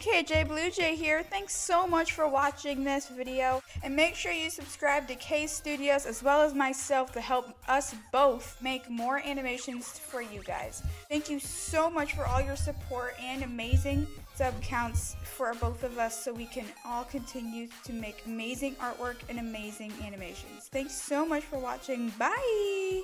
KJ Blue Jay here. Thanks so much for watching this video and make sure you subscribe to Kay'z Studios as well as myself to help us both make more animations for you guys. Thank you so much for all your support and amazing sub counts for both of us so we can all continue to make amazing artwork and amazing animations. Thanks so much for watching. Bye!